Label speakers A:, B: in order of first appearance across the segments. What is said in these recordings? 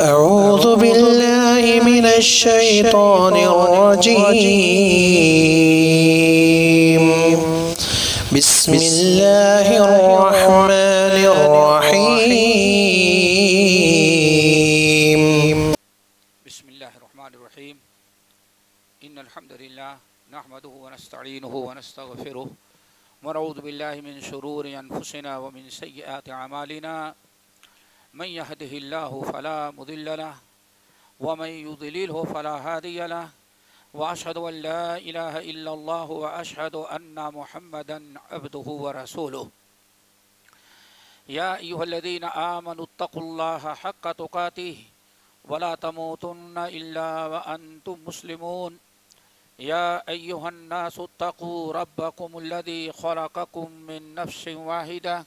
A: أعوذ بالله من الشيطان الرجيم. بسم الله الرحمن الرحيم.
B: بسم الله الرحمن الرحيم. إن الحمد لله نحمده ونستعينه ونستغفره ونعوذ بالله من شرور أنفسنا ومن سيئات أعمالنا. من يهده الله فلا مضل له ومن يضلله فلا هادي له وأشهد أن لا إله إلا الله وأشهد أن محمدا عبده ورسوله. يا أيها الذين آمنوا اتقوا الله حق تقاته ولا تموتن إلا وأنتم مسلمون. يا أيها الناس اتقوا ربكم الذي خلقكم من نفس واحدة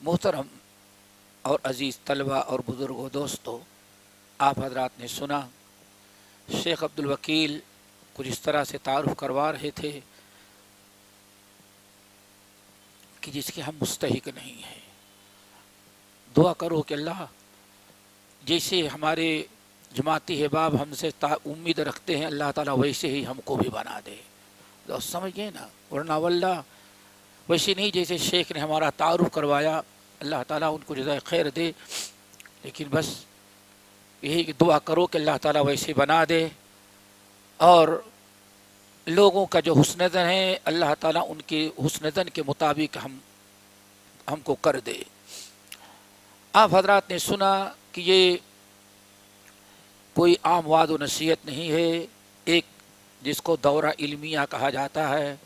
B: محترم اور عزیز طلبہ اور بزرگ و دوستو، آپ حضرات نے سنا، شیخ عبد الوکیل کچھ اس طرح سے تعارف کروا رہے تھے کہ جس کے ہم مستحق نہیں ہیں۔ دعا کرو کہ اللہ جیسے ہمارے جماعتی احباب ہم سے امید رکھتے ہیں، اللہ تعالیٰ ویسے ہی ہم کو بھی بنا دے۔ تو سمجھ گئے نا، ورنہ واللہ، ویسے نہیں جیسے شیخ نے ہمارا تعارف کروایا اللہ تعالیٰ ان کو جزائے خیر دے۔ لیکن بس یہی کہ دعا کرو کہ اللہ تعالیٰ ویسے بنا دے۔ اور لوگوں کا جو حسن زن ہے اللہ تعالیٰ ان کے حسن زن کے مطابق ہم ہم کو کر دے۔ آپ حضرات نے سنا کہ یہ کوئی عام واد و نصیحت نہیں ہے۔ ایک جس کو دورہ علمیہ کہا جاتا ہے،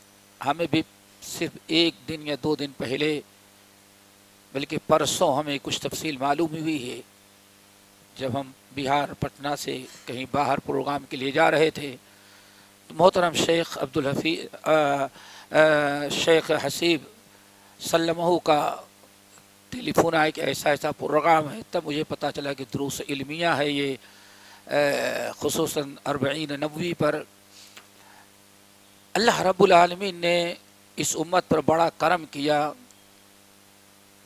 B: ہمیں بھی صرف ایک دن یا دو دن پہلے بلکہ پرسوں ہمیں کچھ تفصیل معلوم ہوئی ہے۔ جب ہم بہار پٹنہ سے کہیں باہر پروگرام کے لیے جا رہے تھے، تو محترم شیخ عبدالحفی شیخ حسیب سلمہ کا ٹیلی فون آئے کہ ایسا ایسا پروگرام ہے، تب مجھے پتہ چلا کہ دروس علمیہ ہے یہ خصوصاً اربعین نبوی پر۔ اللہ رب العالمین نے اس امت پر بڑا کرم کیا۔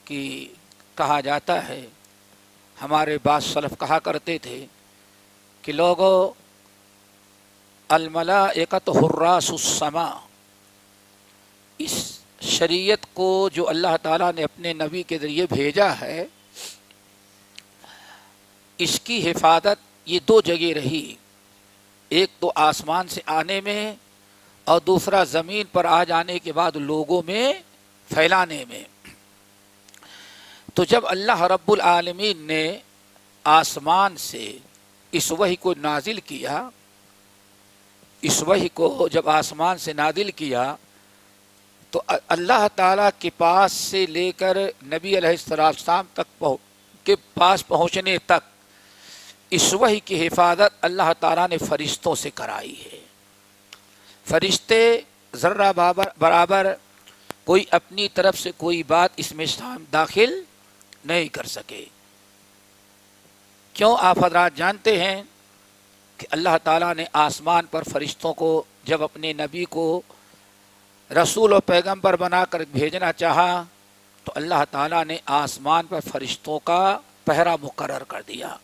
B: کہ کہا جاتا ہے، ہمارے بعض سلف کہا کرتے تھے کہ لوگوں الملا ایکت حراس السما اس شریعت کو جو اللہ تعالیٰ نے اپنے نبی کے ذریعے بھیجا ہے، اس کی حفاظت یہ دو جگہ رہی، ایک تو آسمان سے آنے میں اور دوسرا زمین پر آ جانے کے بعد لوگوں میں پھیلانے میں۔ تو جب اللہ رب العالمین نے آسمان سے اس وحی کو نازل کیا، اس وحی کو جب آسمان سے نازل کیا، تو اللہ تعالیٰ کے پاس سے لے کر نبی علیہ السلام تک کے پاس پہنچنے تک اس وحی کی حفاظت اللہ تعالیٰ نے فرشتوں سے کرائی ہے۔ فرشتے ذرہ برابر کوئی اپنی طرف سے کوئی بات اس میں داخل نہیں کر سکے۔ کیوں آپ حضرات جانتے ہیں کہ اللہ تعالیٰ نے آسمان پر فرشتوں کو جب اپنے نبی کو رسول و پیغمبر بنا کر بھیجنا چاہا، تو اللہ تعالیٰ نے آسمان پر فرشتوں کا پہرا مقرر کر دیا۔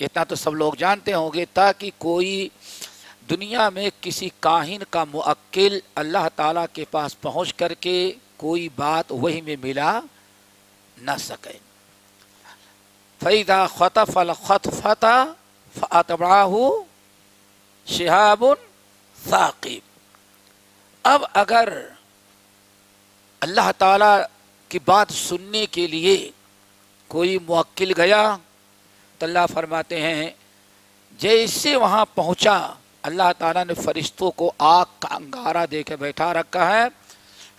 B: اتنا تو سب لوگ جانتے ہوں گے، تاکہ کوئی دنیا میں کسی کاہن کا معقل اللہ تعالیٰ کے پاس پہنچ کر کے کوئی بات وہی میں ملا نہ سکے۔ فیدا خطف الخط فتح فتبراہ شہاب ثاقب۔ اب اگر اللہ تعالی کی بات سننے کے لیے کوئی موکل گیا تو اللہ فرماتے ہیں جیسے وہاں پہنچا، اللہ تعالیٰ نے فرشتوں کو آگ کا انگارہ دے کے بیٹھا رکھا ہے۔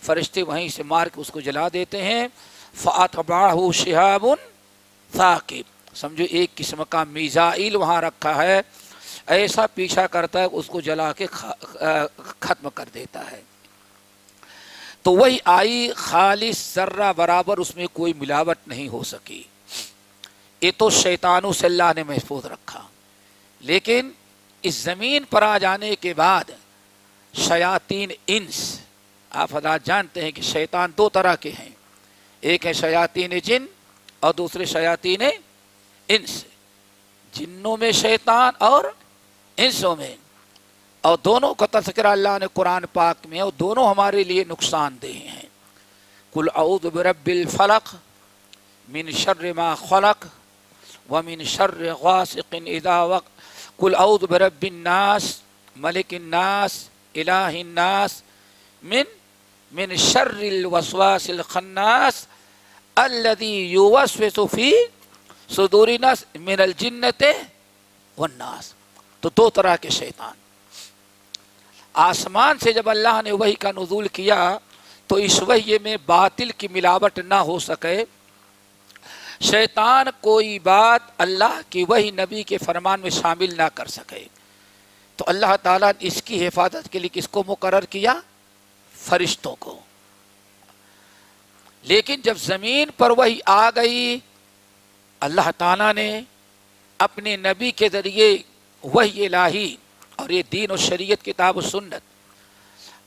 B: فرشتے وہیں سے مار کے اس کو جلا دیتے ہیں۔ فاتباہ شہاب ثاقب سمجھو ایک قسم کا میزائل وہاں رکھا ہے، ایسا پیچھا کرتا ہے، اس کو جلا کے ختم کر دیتا ہے۔ تو وہی آئی، خالص، ذرہ برابر اس میں کوئی ملاوٹ نہیں ہو سکی۔ یہ تو شیطانوں سے اللہ نے محفوظ رکھا۔ لیکن اس زمین پر آ جانے کے بعد شیاطین انس، آپ حضرات جانتے ہیں کہ شیطان دو طرح کے ہیں۔ ایک ہے شیاطین جن اور دوسرے شیاطین انس، جنوں میں شیطان اور انسوں میں۔ اور دونوں کا تذکرہ اللہ نے قرآن پاک میں، اور دونوں ہمارے لیے نقصان دہ ہیں۔ کل اعوذ برب الفلق من شر ما خلق ومن شر غاسق اذا وقت کل اعوذ برب الناس، ملک الناس، الہ الناس، من من شر الوسواس الخناس۔ الذي يوسوس في صدور الناس من الجنت والناس۔ تو دو طرح کے شیطان۔ آسمان سے جب اللہ نے وہی کا نزول کیا، تو اس وحی میں باطل کی ملاوٹ نہ ہو سکے۔ شیطان کوئی بات اللہ کی وہی نبی کے فرمان میں شامل نہ کر سکے۔ تو اللہ تعالیٰ نے اس کی حفاظت کے لیے کس کو مقرر کیا؟ فرشتوں کو۔ لیکن جب زمین پر وہی آ گئی، اللہ تعالیٰ نے اپنے نبی کے ذریعے وہی الہی اور یہ دین و شریعت کتاب و سنت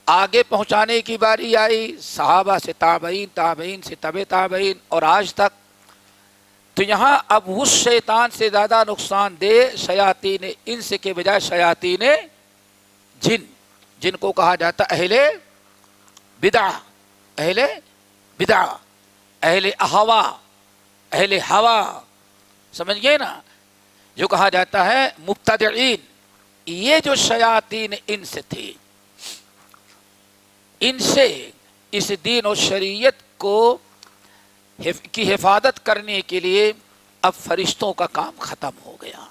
B: آگے پہنچانے کی باری آئی۔ صحابہ سے تابعین تابعین سے طب تابعین اور آج تک تو یہاں اب اس شیطان سے زیادہ نقصان دے شیاطین انس کے بجائے شیاطین جن جن کو کہا جاتا اہل بدا اہل بدا اہل احوا اہل ہوا سمجھ گئے نا؟ جو کہا جاتا ہے مبتدعین، یہ جو شیاطین ان سے تھی ان سے اس دین و شریعت کو کی حفاظت کرنے کے لیے اب فرشتوں کا کام ختم ہو گیا۔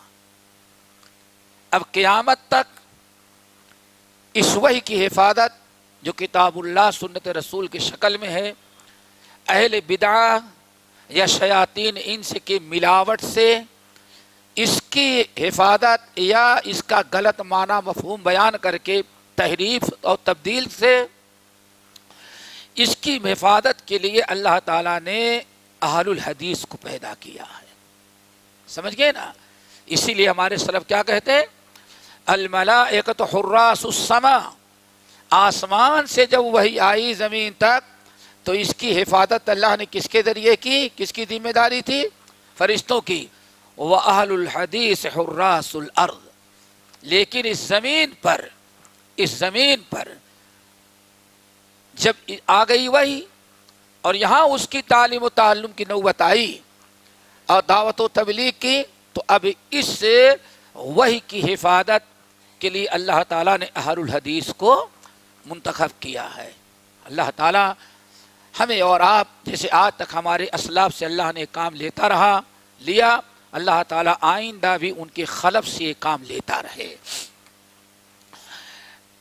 B: اب قیامت تک اس وحی کی حفاظت جو کتاب اللہ، سنت رسول کی شکل میں ہے اہل بدع یا شیاطین انس کی ملاوٹ سے اس کی حفاظت یا اس کا غلط معنی مفہوم بیان کر کے تحریف اور تبدیل سے اس کی حفاظت کے لیے اللہ تعالیٰ نے اہل الحدیث کو پیدا کیا ہے۔ سمجھ گئے نا؟ اسی لیے ہمارے سلف کیا کہتے ہیں؟ الملا ایک تو حراس السما آسمان سے جب وہی آئی زمین تک تو اس کی حفاظت اللہ نے کس کے ذریعے کی؟ کس کی ذمہ داری تھی؟ فرشتوں کی۔ وہ اہل الحدیث حراس الارض۔ لیکن اس زمین پر، اس زمین پر جب آ گئی وہی اور یہاں اس کی تعلیم و تعلم کی نوبت آئی اور دعوت و تبلیغ کی، تو اب اس سے وہی کی حفاظت کے لیے اللہ تعالیٰ نے اہل الحدیث کو منتخب کیا ہے۔ اللہ تعالیٰ ہمیں اور آپ جیسے آج تک ہمارے اسلاف سے اللہ نے کام لیتا رہا، لیا، اللہ تعالیٰ آئندہ بھی ان کے خلف سے یہ کام لیتا رہے۔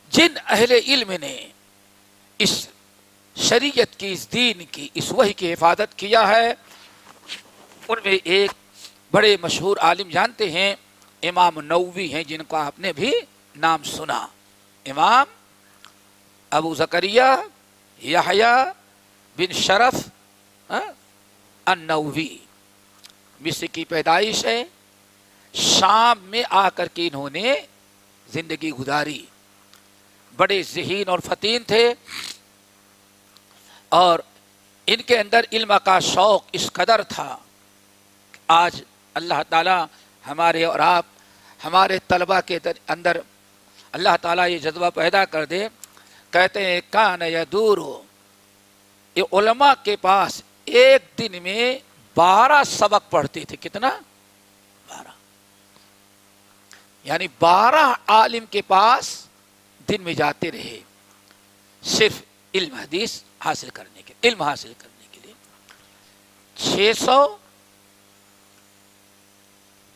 B: جن اہل علم نے اس شریعت کی، اس دین کی، اس وحی کی حفاظت کیا ہے، ان میں ایک بڑے مشہور عالم جانتے ہیں، امام نووی ہیں جن کو آپ نے بھی نام سنا۔ امام ابو زکریہ یحییٰ بن شرف ہاں؟ النووی، مصر کی پیدائش ہے۔ شام میں آ کر کے انہوں نے زندگی گزاری۔ بڑے ذہین اور فتین تھے۔ اور ان کے اندر علم کا شوق اس قدر تھا۔ آج اللہ تعالی ہمارے اور آپ، ہمارے طلبہ کے اندر اللہ تعالیٰ یہ جذبہ پیدا کر دے۔ کہتے ہیں، کان یا دور ہو یہ علماء کے پاس ایک دن میں بارہ سبق پڑھتی تھی کتنا؟ بارہ۔ یعنی بارہ عالم کے پاس دن میں جاتے رہے صرف علم حدیث حاصل کرنے کے علم حاصل کرنے کے لیے۔ چھ سو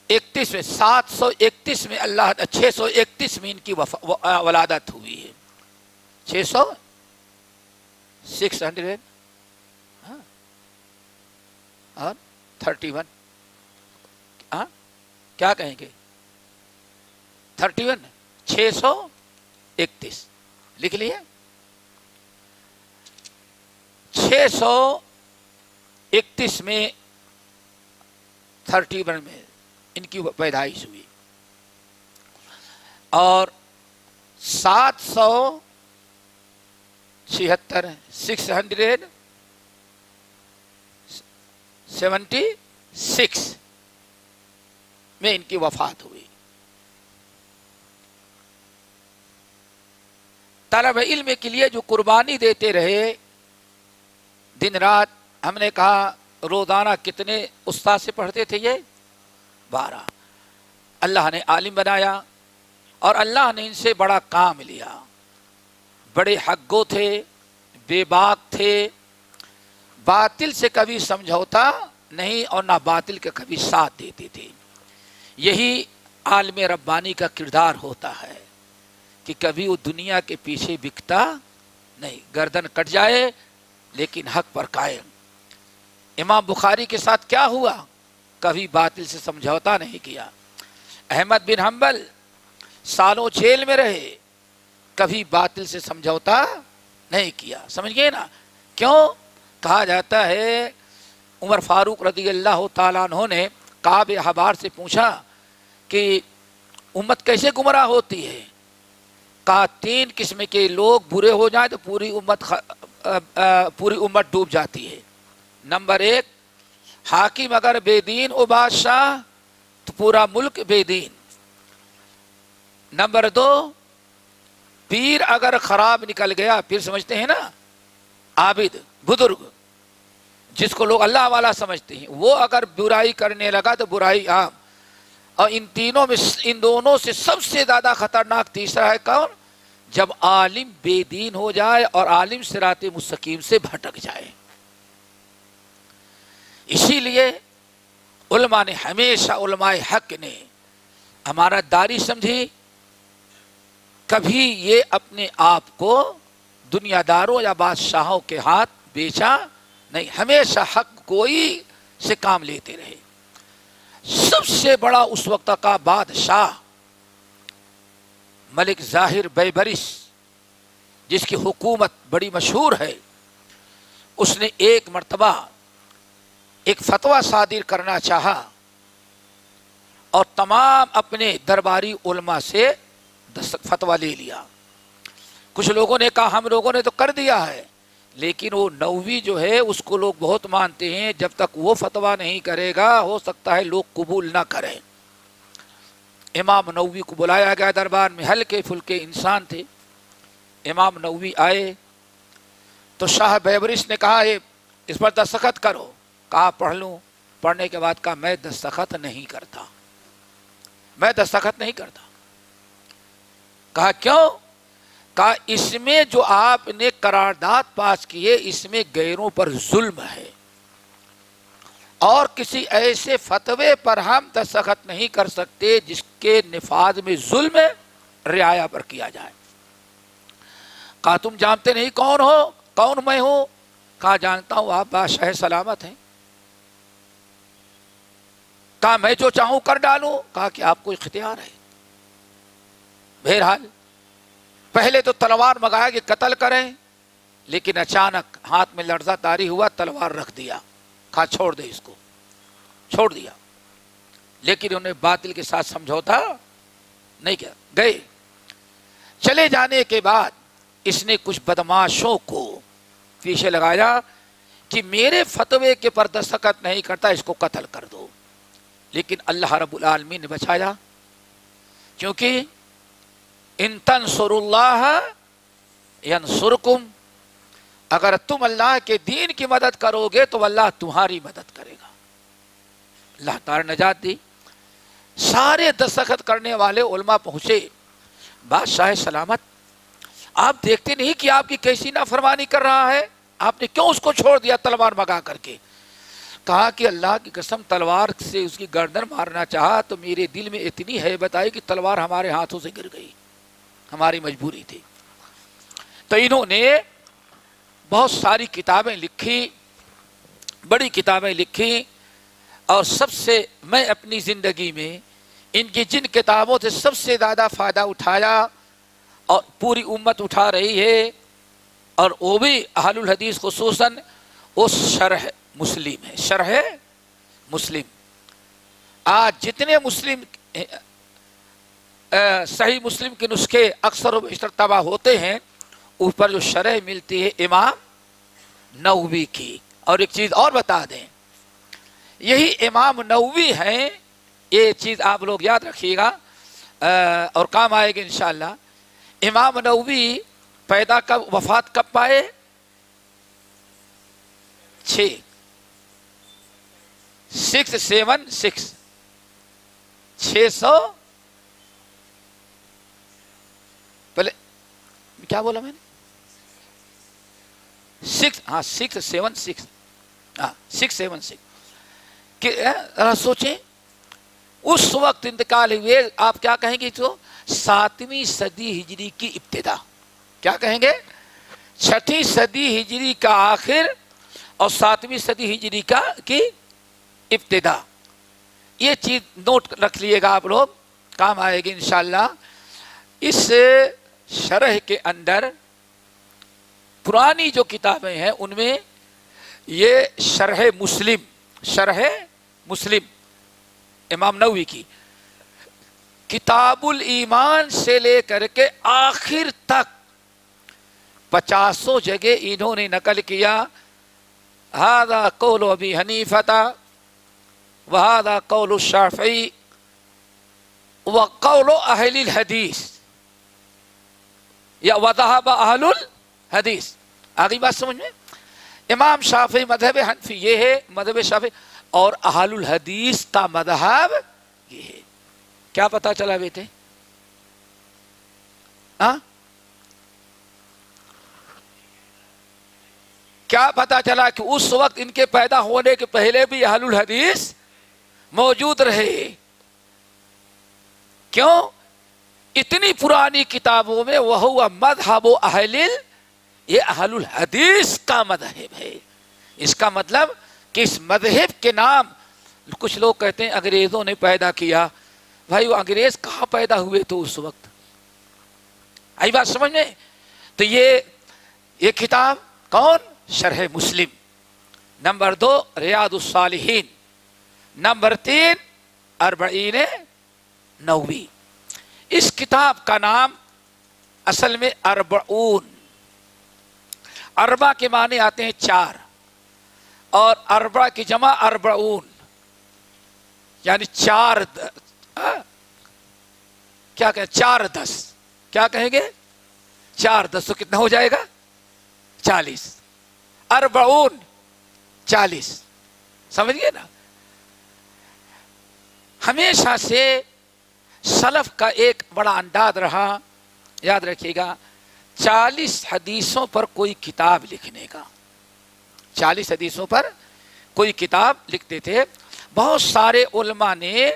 B: اکتیس میں سات سو اکتیس میں اللہ چھ سو اکتیس میں ان کی ولادت ہوئی ہے۔ چھ سو سکس ہنڈریڈ اور تھرٹی ون ہاں کیا کہیں گے تھرٹی ون چھ سو اکتیس لکھ لیے چھ سو اکتیس میں تھرٹی ون میں ان کی پیدائش ہوئی اور سات سو چھہتر سکس ہنڈریڈ، سیونٹی سکس میں ان کی وفات ہوئی۔ طلب علم کے لیے جو قربانی دیتے رہے، دن رات ہم نے کہا، روزانہ کتنے استاد سے پڑھتے تھے یہ؟ بارہ۔ اللہ نے عالم بنایا اور اللہ نے ان سے بڑا کام لیا۔ بڑے حقوں تھے، بے باک تھے۔ باطل سے کبھی سمجھوتا نہیں اور نہ باطل کا کبھی ساتھ دیتے تھے یہی عالم ربانی کا کردار ہوتا ہے کہ کبھی وہ دنیا کے پیچھے بکتا نہیں۔ گردن کٹ جائے لیکن حق پر قائم۔ امام بخاری کے ساتھ کیا ہوا؟ کبھی باطل سے سمجھوتا نہیں کیا۔ احمد بن حنبل سالوں جیل میں رہے۔ کبھی باطل سے سمجھوتا نہیں کیا۔ سمجھ گئے نا؟ کیوں؟ کہا جاتا ہے، عمر فاروق رضی اللہ تعالیٰ عنہ نے کعب حبار سے پوچھا کہ امت کیسے گمراہ ہوتی ہے؟ کہا، تین قسم کے لوگ برے ہو جائیں تو پوری امت خ... پوری امت ڈوب جاتی ہے۔ نمبر ایک، حاکم اگر بے دین و بادشاہ تو پورا ملک بے دین۔ نمبر دو پیر اگر خراب نکل گیا پھر سمجھتے ہیں نا؟ عابد، بزرگ، جس کو لوگ اللہ والا سمجھتے ہیں، وہ اگر برائی کرنے لگا تو برائی عام۔ اور ان تینوں میں ان دونوں سے سب سے زیادہ خطرناک تیسرا ہے کون؟ جب عالم بے دین ہو جائے اور عالم سرات مستقیم سے بھٹک جائے۔ اسی لیے علماء نے، ہمیشہ علماء حق نے ہمارا داری سمجھی۔ کبھی یہ اپنے آپ کو دنیا داروں یا بادشاہوں کے ہاتھ بیچا نہیں، ہمیشہ حق کوئی سے کام لیتے رہے۔ سب سے بڑا اس وقت کا بادشاہ ملک ظاہر بیبرس، جس کی حکومت بڑی مشہور ہے، اس نے ایک مرتبہ ایک فتویٰ صادر کرنا چاہا اور تمام اپنے درباری علماء سے فتویٰ لے لیا۔ کچھ لوگوں نے کہا، ہم لوگوں نے تو کر دیا ہے، لیکن وہ نووی جو ہے، اس کو لوگ بہت مانتے ہیں۔ جب تک وہ فتویٰ نہیں کرے گا، ہو سکتا ہے لوگ قبول نہ کریں۔ امام نووی کو بلایا گیا دربار میں، ہلکے پھلکے انسان تھے۔ امام نووی آئے۔ تو شاہ بیبرس نے کہا ہے اس پر دستخط کرو۔ کہا، پڑھ لوں۔ پڑھنے کے بعد کہا، میں دستخط نہیں کرتا۔ میں دستخط نہیں کرتا۔ کہا کیوں؟ کہا اس میں جو آپ نے قرارداد پاس کیے، اس میں غیروں پر ظلم ہے۔ اور کسی ایسے فتوے پر ہم دستخط نہیں کر سکتے جس کے نفاذ میں ظلم رعایا پر کیا جائے۔ کہا تم جانتے نہیں کون ہو، کون میں ہوں؟ کہا جانتا ہوں آپ بادشاہ سلامت ہیں۔ کہا میں جو چاہوں کر ڈالوں۔ کہا کہ آپ کو اختیار ہے۔ بہرحال، پہلے تو تلوار منگایا کہ قتل کریں، لیکن اچانک ہاتھ میں لڑزہ تاری ہوا، تلوار رکھ دیا۔ کہا، چھوڑ دے اس کو۔ چھوڑ دیا۔ لیکن انہیں باطل کے ساتھ سمجھوتا نہیں کیا گئے۔ چلے جانے کے بعد اس نے کچھ بدماشوں کو پیچھے لگایا کہ میرے فتوے کے پر دستخط نہیں کرتا، اس کو قتل کر دو۔ لیکن اللہ رب العالمین نے بچایا۔ کیونکہ ان تنصر اللہ ینصرکم، اگر تم اللہ کے دین کی مدد کرو گے تو اللہ تمہاری مدد کرے گا۔ اللہ تعالی نجات دی۔ سارے دستخط کرنے والے علماء پہنچے۔ بادشاہ سلامت، آپ دیکھتے نہیں کہ آپ کی کیسی نافرمانی کر رہا ہے؟ آپ نے کیوں اس کو چھوڑ دیا تلوار مگا کر کے؟ کہا کہ اللہ کی قسم، تلوار سے اس کی گردن مارنا چاہا تو میرے دل میں اتنی ہے بتائی کہ تلوار ہمارے ہاتھوں سے گر گئی۔ ہماری مجبوری تھی۔ تو انہوں نے بہت ساری کتابیں لکھی، بڑی کتابیں لکھی، اور سب سے میں اپنی زندگی میں ان کی جن کتابوں سے سب سے زیادہ فائدہ اٹھایا اور پوری امت اٹھا رہی ہے، اور وہ بھی اہل الحدیث خصوصاً اس شرح مسلم ہے، شرح مسلم۔ آج جتنے مسلم صحیح مسلم کے نسخے اکثر و بیشتر تباہ ہوتے ہیں۔ اس پر جو شرح ملتی ہے امام نووی کی۔ اور ایک چیز اور بتا دیں۔ یہی امام نووی ہیں۔ یہ چیز آپ لوگ یاد رکھیے گا۔ اور کام آئے گا انشاءاللہ۔ امام نووی پیدا کب، وفات کب پائے؟ چھ۔ Six, seven, six. چھ سو کیا بولا میں نے؟ سکس ہاں سکس سیون سکس ہاں سکس سیون سکس سوچیں، اس وقت انتقال ہوئے، آپ کیا کہیں گے تو؟ ساتویں صدی ہجری کی ابتدا. کیا کہیں گے؟ چھٹی صدی ہجری کا آخر اور ساتویں صدی ہجری کا کی ابتدا. یہ چیز نوٹ رکھ لیے گا آپ لوگ، کام آئے گی انشاءاللہ. اس شرح کے اندر پرانی جو کتابیں ہیں، ان میں یہ شرح مسلم شرح مسلم امام نوی کی۔ کتاب الایمان سے لے کر کے آخر تک پچاسوں جگہ انہوں نے نقل کیا۔ ہادا قول ابی حنیفتا وہادا قول الشافعی و قول اہل الحدیث۔ یا وضحب اہل الحدیث آگئی بات سمجھ میں؟ امام شافعی مذہب حنفی یہ ہے، مذہب شافعی، اور اہل الحدیث کا مذہب یہ ہے۔ کیا پتا چلا بیٹے؟ ہاں کیا پتا چلا کہ اس وقت ان کے پیدا ہونے کے پہلے بھی اہل الحدیث موجود رہے؟ کیوں؟ اتنی پرانی کتابوں میں وہ مذہب و اہل یہ اہل الحدیث کا مذہب ہے۔ اس کا مطلب کہ اس مذہب کے نام؟ کچھ لوگ کہتے ہیں انگریزوں نے پیدا کیا۔ بھائی، وہ انگریز کہاں پیدا ہوئے تو اس وقت؟ آئی بات سمجھ میں؟ تو یہ یہ کتاب کون؟ شرح مسلم۔ نمبر دو، ریاض الصالحین۔ نمبر تین، اربعین نووی۔ اس کتاب کا نام اصل میں اربعون۔ اربا کے معنی آتے ہیں چار اور اربا کی جمع اربعون۔ یعنی چار کیا کہیں؟ چار دس۔ کیا کہیں گے؟ چار دس تو کتنا ہو جائے گا؟ چالیس۔ اربعون، چالیس۔ سمجھ گئے نا؟ ہمیشہ سے سلف کا ایک بڑا انداز رہا۔ یاد رکھیے گا، چالیس حدیثوں پر کوئی کتاب لکھنے کا۔ چالیس حدیثوں پر کوئی کتاب لکھتے تھے۔ بہت سارے علماء نے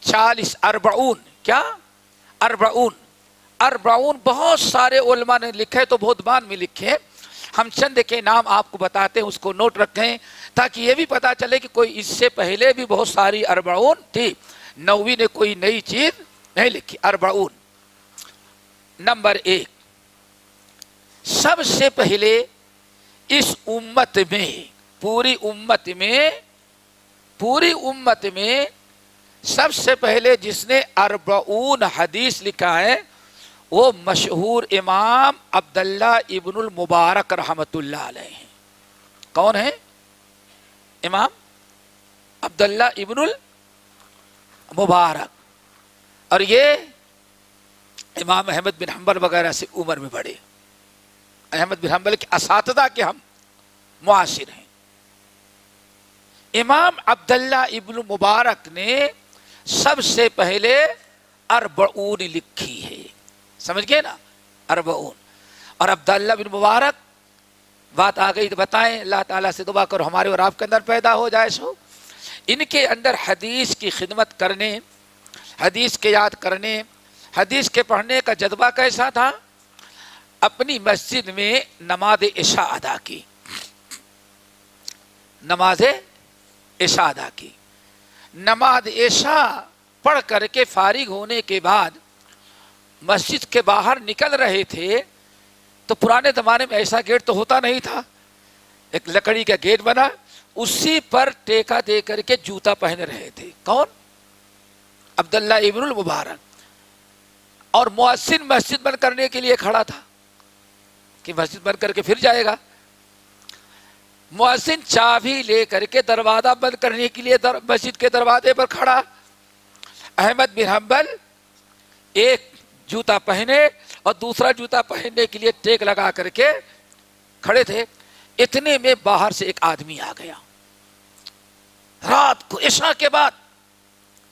B: چالیس اربعون، کیا؟ اربعون۔ اربعون بہت سارے علماء نے لکھے تو بہت بان میں لکھے۔ ہم چند کے نام آپ کو بتاتے ہیں، اس کو نوٹ رکھیں تاکہ یہ بھی پتا چلے کہ کوئی اس سے پہلے بھی بہت ساری اربعون تھی۔ نووی نے کوئی نئی چیز نہیں لکھی، اربعون۔ نمبر ایک، سب سے پہلے اس امت میں، پوری امت میں، پوری امت میں سب سے پہلے جس نے اربعون حدیث لکھا ہے، وہ مشہور امام عبداللہ ابن المبارک رحمت اللہ علیہ ہیں۔ کون ہیں؟ امام عبداللہ ابن المبارک مبارک۔ اور یہ امام احمد بن حنبل وغیرہ سے عمر میں بڑے۔ احمد بن حنبل کے اساتذہ کے ہم معاشر ہیں۔ امام عبداللہ ابن مبارک نے سب سے پہلے اربعون لکھی ہے۔ سمجھ گئے نا؟ اربعون۔ اور عبداللہ بن مبارک، بات آ گئی تو بتائیں، اللہ تعالیٰ سے دعا کرو ہمارے اور آپ کے اندر پیدا ہو جائے سو۔ ان کے اندر حدیث کی خدمت کرنے، حدیث کے یاد کرنے، حدیث کے پڑھنے کا جذبہ کیسا تھا؟ اپنی مسجد میں نماز عشاء ادا کی۔ نماز عشاء ادا کی۔ نماز عشاء پڑھ کر کے فارغ ہونے کے بعد مسجد کے باہر نکل رہے تھے تو پرانے زمانے میں ایسا گیٹ تو ہوتا نہیں تھا۔ ایک لکڑی کا گیٹ بنا اسی پر ٹیکا دے کر کے جوتا پہن رہے تھے۔ کون؟ عبداللہ ابن المبارک۔ اور مؤثن مسجد بند کرنے کے لیے کھڑا تھا کہ مسجد بند کر کے پھر جائے گا۔ مؤثن چابی لے کر کے دروازہ بند کرنے کے لیے در مسجد کے دروازے پر کھڑا۔ احمد بن حنبل ایک جوتا پہنے اور دوسرا جوتا پہننے کے لیے ٹیک لگا کر کے کھڑے تھے۔ اتنے میں باہر سے ایک آدمی آ گیا۔ رات کو عشاء کے بعد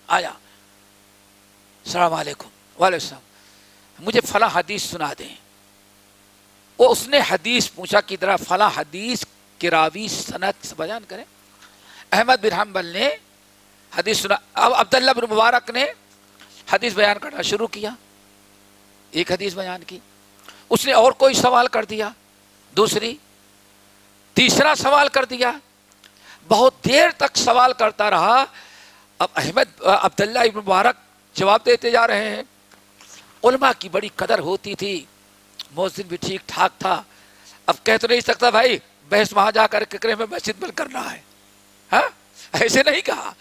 B: آیا۔ السلام علیکم۔ وعلیکم السلام۔ مجھے فلاں حدیث سنا دیں۔ وہ اس نے حدیث پوچھا کہ طرح فلاں حدیث کی راوی صنعت بیان کریں۔ احمد بن حنبل نے حدیث سنا۔ اب عبداللہ بن مبارک نے حدیث بیان کرنا شروع کیا۔ ایک حدیث بیان کی۔ اس نے اور کوئی سوال کر دیا۔ دوسری تیسرا سوال کر دیا۔ بہت دیر تک سوال کرتا رہا۔ اب احمد، عبداللہ ابن مبارک جواب دیتے جا رہے ہیں۔ علماء کی بڑی قدر ہوتی تھی۔ موزن بھی ٹھیک ٹھاک تھا۔ اب کہہ تو نہیں سکتا بھائی، بحث وہاں جا کر کے میں مسجد بند کرنا ہے ہاں؟ ایسے نہیں کہا۔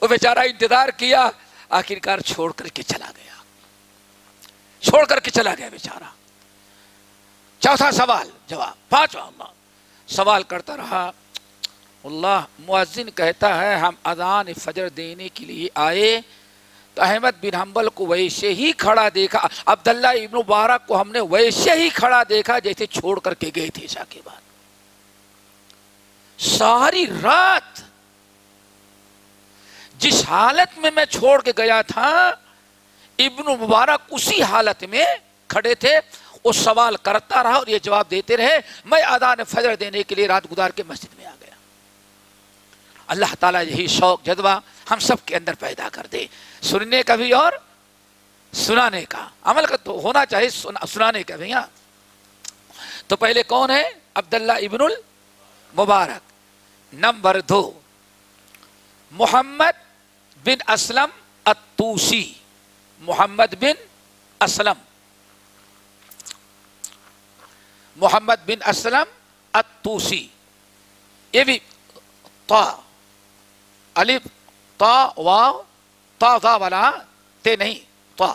B: وہ بیچارہ انتظار کیا۔ آخرکار چھوڑ کر کے چلا گیا۔ چھوڑ کر کے چلا گیا بیچارہ۔ چوتھا سوال، جواب۔ پانچواں اللہ سوال کرتا رہا، اللہ مؤذن کہتا ہے، ہم اذان فجر دینے کے لیے آئے۔ تو احمد بن حنبل کو ویسے ہی کھڑا دیکھا۔ عبداللہ ابن مبارک کو ہم نے ویسے ہی کھڑا دیکھا جیسے چھوڑ کر کے گئے تھے عشاء کے بعد۔ ساری رات جس حالت میں میں چھوڑ کے گیا تھا، ابن مبارک اسی حالت میں کھڑے تھے۔ وہ سوال کرتا رہا اور یہ جواب دیتے رہے، میں آدان فجر دینے کے لیے رات گزار کے مسجد میں آ گیا۔ اللہ تعالیٰ یہی شوق، جذبہ ہم سب کے اندر پیدا کر دے۔ سننے کا بھی اور سنانے کا۔ عمل کا تو ہونا چاہیے سنانے کا بھی ہاں۔ تو پہلے کون ہے؟ عبداللہ ابن المبارک۔ نمبر دو، محمد بن Aslam اتوسی Muhammad bin Aslam. Muhammad bin Aslam اتوسی یہ بھی تا. الف تا واو تا تا والا تے نہیں، تا.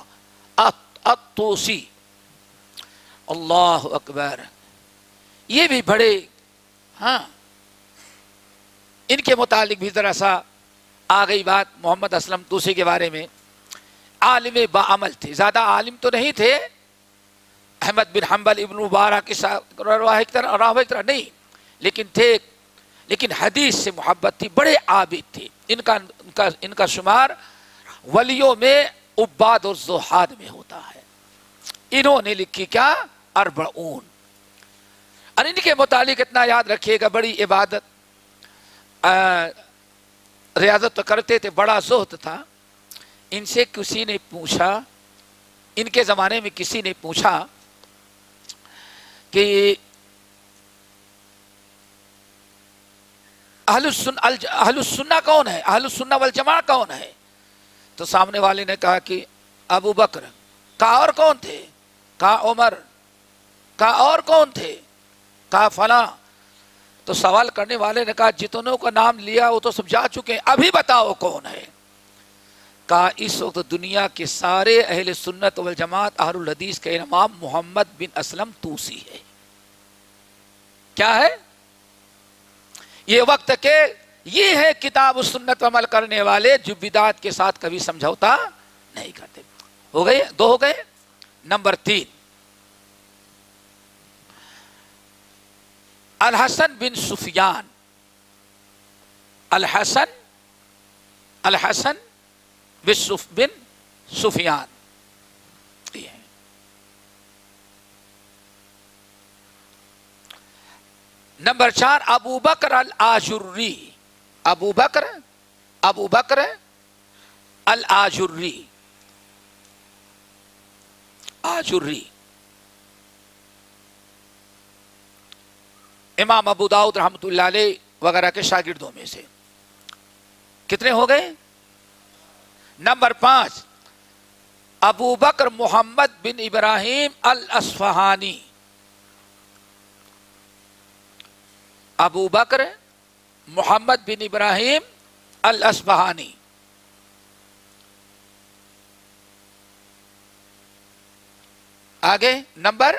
B: اتوسی اللہ اکبر. یہ بھی بڑے ہاں. ان کے متعلق بھی ذرا سا آ گئی بات محمد اسلم توسی کے بارے میں. عالم با عمل تھے زیادہ عالم تو نہیں تھے احمد بن حنبل ابن مبارک طرح نہیں۔ لیکن تھے لیکن حدیث سے محبت تھی، بڑے عابد تھے۔ ان کا ان کا ان کا شمار ولیوں میں عباد اور زہاد میں ہوتا ہے۔ انہوں نے لکھی کیا؟ اربعون۔ اور ان کے متعلق اتنا یاد رکھیے گا، بڑی عبادت ریاضت تو کرتے تھے، بڑا زہد تھا۔ ان سے کسی نے پوچھا، ان کے زمانے میں کسی نے پوچھا کہ اہل السنہ کون ہے؟ اہل السنہ والجماع کون ہے؟ تو سامنے والے نے کہا کہ ابو بکر، کہا اور کون تھے؟ کہا عمر، کہا اور کون تھے؟ کہا فلاں۔ تو سوال کرنے والے نے کہا، جتنوں کا نام لیا وہ تو سب جا چکے ہیں، ابھی بتاؤ کون ہے؟ کہا اس وقت دنیا کے سارے اہل سنت والجماعت اہل الحدیث کے امام محمد بن اسلم توسی ہے کیا ہے؟ یہ وقت کے یہ ہے کتاب سنت عمل کرنے والے جو بدعت کے ساتھ کبھی سمجھوتا نہیں کرتے۔ ہو گئے؟ دو ہو گئے؟ نمبر تین۔ الحسن بن سفیان۔ الحسن الحسن بسف بن سفیان نمبر چار، ابو بکر الآجری۔ ابو بکر ابو بکر الآجری۔ آجری۔ امام ابو داؤد رحمت اللہ علیہ وغیرہ کے شاگردوں میں سے۔ کتنے ہو گئے؟ نمبر پانچ، ابو بکر محمد بن ابراہیم الاسفہانی ابو بکر محمد بن ابراہیم الاسفہانی آگے نمبر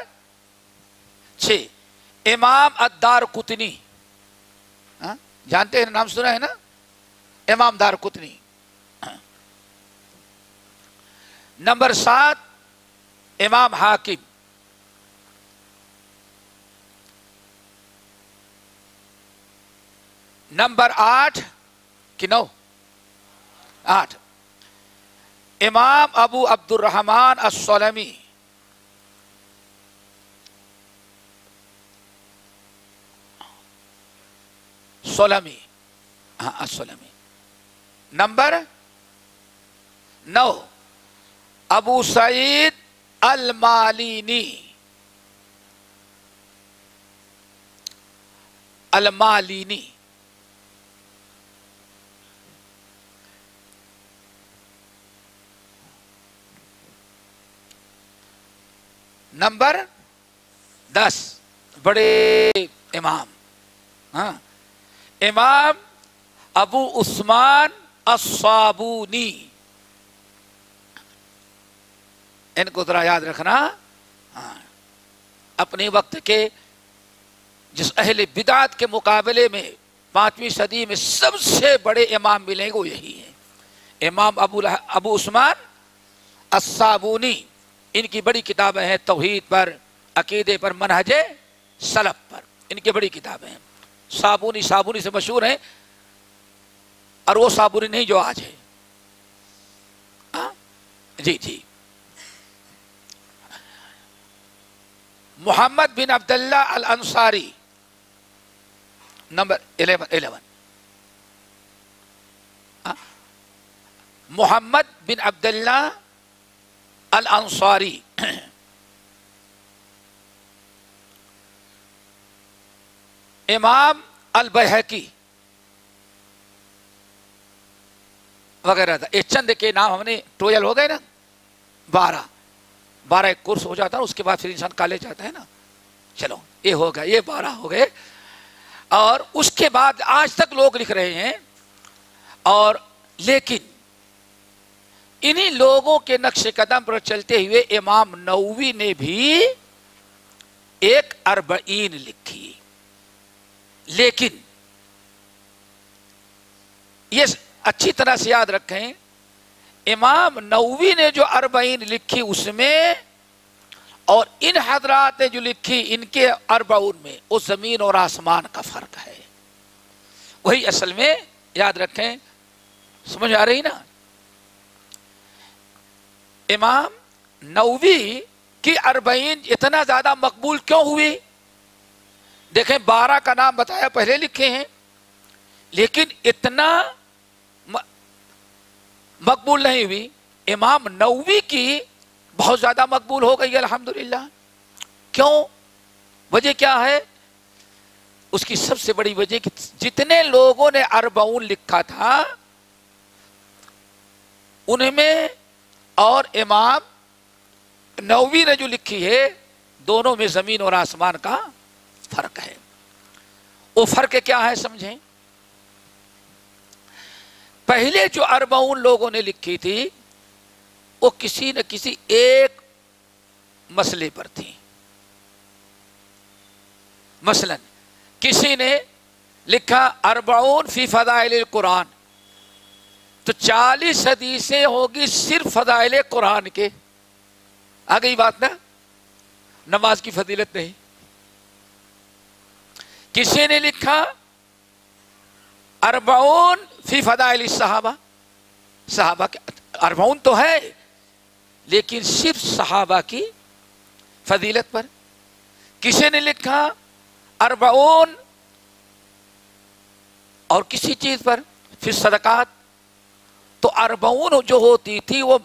B: چھ، امام الدار کتنی ہاں، جانتے ہیں نام سنا ہے نا؟ امام دار کتنی نمبر سات، امام حاکم۔ نمبر آٹھ، کہ نو۔ آٹھ۔ امام ابو عبد الرحمن السلمی۔ سولمی ہاں السلمی۔ نمبر نو۔ ابو سعید المالینی۔ المالینی۔ نمبر دس بڑے امام۔ ہاں۔ امام ابو عثمان الصابونی۔ ان کو ذرا یاد رکھنا۔ ہاں۔ اپنے وقت کے جس اہل بدعت کے مقابلے میں پانچویں صدی میں سب سے بڑے امام ملیں گے، وہ یہی ہیں۔ امام ابو ابو عثمان الصابونی، ان کی بڑی کتابیں ہیں، توحید پر، عقیدے پر، منہج سلف پر۔ ان کی بڑی کتابیں ہیں۔ صابونی صابونی سے مشہور ہیں۔ اور وہ صابونی نہیں جو آج ہے۔ ہاں۔ جی جی۔ Muhammad bin Abdullah Alansari, number eleven eleven. Muhammad bin Abdullah Alansari. امام البحقی وغیرہ تھا۔ یہ چند کے نام ہم نے ٹویل ہو گئے نا؟ بارہ۔ بارہ ایک کورس ہو جاتا ہے اس کے بعد پھر انسان کالج جاتا ہے نا۔ چلو، یہ ہو گیا، یہ بارہ ہو گئے۔ اور اس کے بعد آج تک لوگ لکھ رہے ہیں۔ اور لیکن انہی لوگوں کے نقش قدم پر چلتے ہوئے امام نووی نے بھی ایک اربعین لکھی۔ لیکن یہ اچھی طرح سے یاد رکھیں۔ امام نووی نے جو اربعین لکھی اس میں، اور ان حضرات نے جو لکھی ان کے اربعون میں وہ زمین اور آسمان کا فرق ہے۔ وہی اصل میں یاد رکھیں، سمجھ آ رہی نا؟ امام نووی کی اربعین اتنا زیادہ مقبول کیوں ہوئی؟ دیکھیں بارہ کا نام بتایا پہلے لکھے ہیں، لیکن اتنا مقبول نہیں ہوئی۔ امام نووی کی بہت زیادہ مقبول ہو گئی، الحمدللہ۔ کیوں؟ وجہ کیا ہے؟ اس کی سب سے بڑی وجہ کہ جتنے لوگوں نے اربعون لکھا تھا، ان میں اور امام نووی نے جو لکھی ہے، دونوں میں زمین اور آسمان کا فرق ہے۔ وہ فرق کیا ہے سمجھیں؟ پہلے جو اربعون لوگوں نے لکھی تھی، وہ کسی نہ کسی ایک مسئلے پر تھی مثلا، کسی نے لکھا اربعون فی فضائل القرآن، تو چالیس حدیثیں ہوگی صرف فضائل قرآن کے۔ آ گئی بات نا؟ نماز کی فضیلت نہیں۔ کسی نے لکھا اربعون فی فضائل صحابہ صحابہ کے تو ہے، لیکن صرف صحابہ کی فضیلت پر۔ کسی نے لکھا اربعون اور کسی چیز پر؟ پھر صدقات۔ تو اربعون جو ہوتی تھی، وہ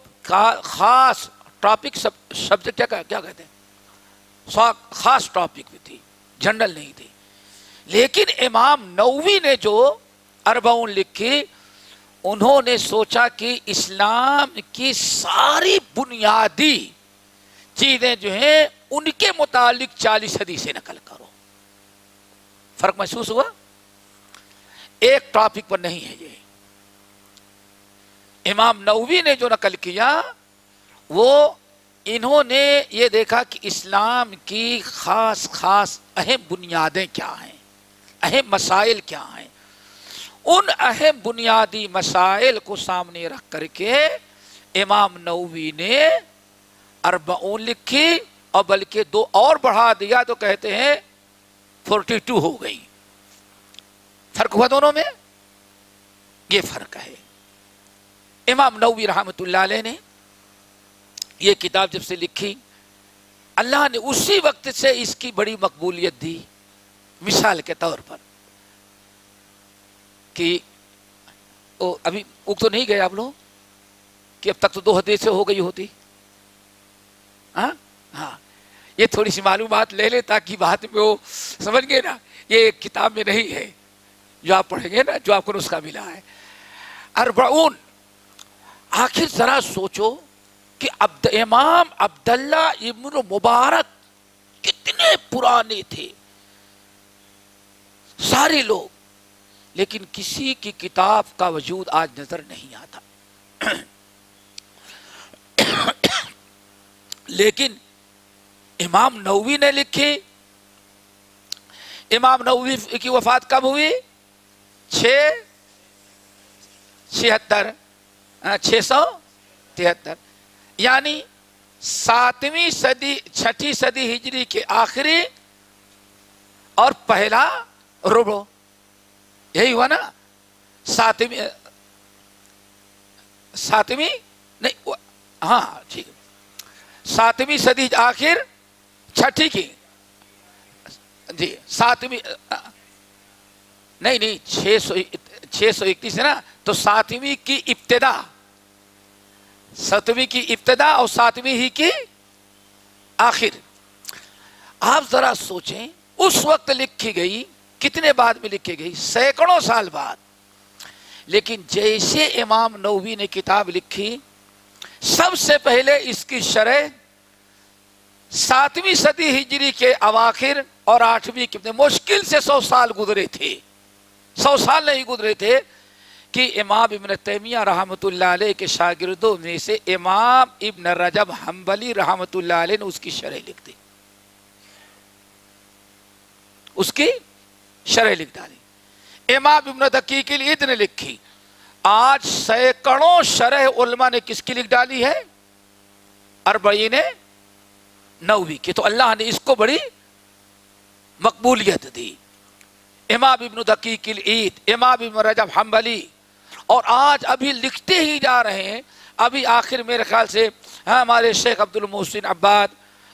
B: خاص ٹاپک سبجیکٹ کیا کہتے ہیں؟ خاص ٹاپک بھی تھی، جنرل نہیں تھی۔ لیکن امام نووی نے جو اربعون لکھی انہوں نے سوچا کہ اسلام کی ساری بنیادی چیزیں جو ہیں، ان کے متعلق چالیس صدی سے نقل کرو۔ فرق محسوس ہوا؟ ایک ٹاپک پر نہیں ہے یہ۔ امام نووی نے جو نقل کیا، وہ انہوں نے یہ دیکھا کہ اسلام کی خاص خاص اہم بنیادیں کیا ہیں، اہم مسائل کیا ہیں۔ ان اہم بنیادی مسائل کو سامنے رکھ کر کے امام نووی نے اربعون لکھی اور بلکہ دو اور بڑھا دیا تو کہتے ہیں فورٹی ٹو ہو گئی۔ فرق ہوا دونوں میں؟ یہ فرق ہے۔ امام نووی رحمت اللہ علیہ نے یہ کتاب جب سے لکھی، اللہ نے اسی وقت سے اس کی بڑی مقبولیت دی، مثال کے طور پر۔ کہ ابھی اگ تو نہیں گئے آپ لوگ؟ کہ اب تک تو دو حدیث سے ہو گئی ہوتی۔ ہاں؟ ہاں۔ یہ تھوڑی سی معلومات لے لے تاکہ بات میں وہ سمجھ گئے نا۔ یہ کتاب میں نہیں ہے۔ جو آپ پڑھیں گے نا، جو آپ کو نسخہ ملا ہے۔ اربعون۔ آخر ذرا سوچو کہ عبد، امام عبداللہ ابن مبارک کتنے پرانے تھے۔ سارے لوگ۔ لیکن کسی کی کتاب کا وجود آج نظر نہیں آتا۔ لیکن امام نووی نے لکھی، امام نووی کی وفات کب ہوئی؟ چھ، چھہتر ہاں، چھ سو تہتر۔ یعنی ساتویں صدی، چھٹی صدی ہجری کے آخری اور پہلا ربو یہی ہوا نا ساتویں ساتویں نہیں ہاں ٹھیک۔ ساتویں صدی آخر، چھٹی کی۔ جی ساتویں نہیں نہیں، چھ سو چھ سو اکتیس ہے نا۔ تو ساتویں کی ابتدا۔ ستویں کی ابتدا اور ساتویں ہی کی آخر۔ آپ ذرا سوچیں، اس وقت لکھی گئی کتنے بعد میں لکھی گئی سینکڑوں سال بعد۔ لیکن جیسے امام نووی نے کتاب لکھی، سب سے پہلے اس کی شرح ساتویں صدی ہجری کے اواخر اور آٹھویں کے مشکل سے سو سال گزرے تھے۔ سو سال نہیں گزرے تھے کہ امام ابن تیمیہ رحمت اللہ علیہ کے شاگردوں میں سے امام ابن رجب حنبلی رحمت اللہ علیہ نے اس کی شرح لکھ دی۔ اس کی شرح لکھ ڈالی امام ابن دقیق کے لیے اتنے لکھی۔ آج سینکڑوں شرح علماء نے کس کی لکھ ڈالی ہے؟ اربعین نووی کی۔ تو اللہ نے اس کو بڑی مقبولیت دی۔ امام ابن دقیق العید امام ابن رجب حنبلی۔ اور آج ابھی لکھتے ہی جا رہے ہیں۔ ابھی آخر میرے خیال سے ہاں، ہمارے شیخ عبد المحسن عباد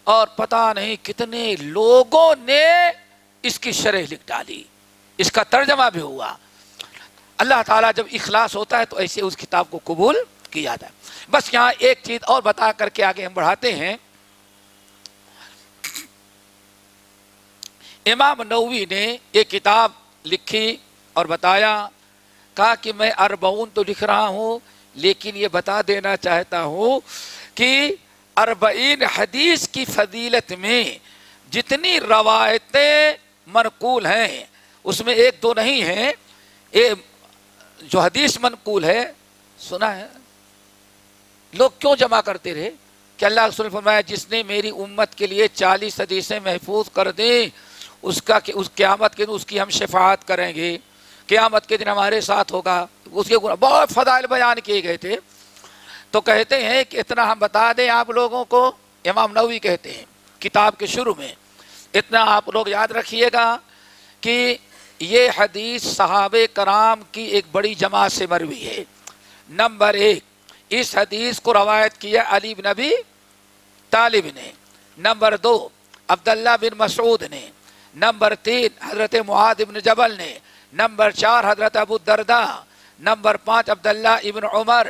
B: اور پتہ نہیں کتنے لوگوں نے اس کی شرح لکھ ڈالی۔ اس کا ترجمہ بھی ہوا۔ اللہ تعالیٰ جب اخلاص ہوتا ہے تو ایسے اس کتاب کو قبول کیا جاتا ہے۔ بس یہاں ایک چیز اور بتا کر کے آگے ہم بڑھاتے ہیں۔ امام نووی نے یہ کتاب لکھی اور بتایا، کہا کہ میں اربعون تو لکھ رہا ہوں، لیکن یہ بتا دینا چاہتا ہوں کہ اربعین حدیث کی فضیلت میں جتنی روایتیں منقول ہیں۔ اس میں ایک دو نہیں ہیں۔ جو حدیث منقول ہے، سنا ہے۔ لوگ کیوں جمع کرتے رہے؟ کہ اللہ رسول فرمایا، جس نے میری امت کے لیے چالیس حدیثیں محفوظ کر دیں، اس کا اس قیامت کے دن اس کی ہم شفاعت کریں گے۔ قیامت کے دن ہمارے ساتھ ہوگا۔ اس کے بہت فضائل بیان کیے گئے تھے۔ تو کہتے ہیں کہ اتنا ہم بتا دیں آپ لوگوں کو، امام نووی کہتے ہیں، کتاب کے شروع میں۔ اتنا آپ لوگ یاد رکھیے گا کہ یہ حدیث صحاب کرام کی ایک بڑی جماعت سے مروی ہے۔ نمبر ایک، اس حدیث کو روایت کیا علی بن نبی طالب نے۔ نمبر دو، عبداللہ بن مسعود نے۔ نمبر تین، حضرت معاد بن جبل نے۔ نمبر چار، حضرت ابو الدردہ نمبر پانچ، عبداللہ ابن عمر۔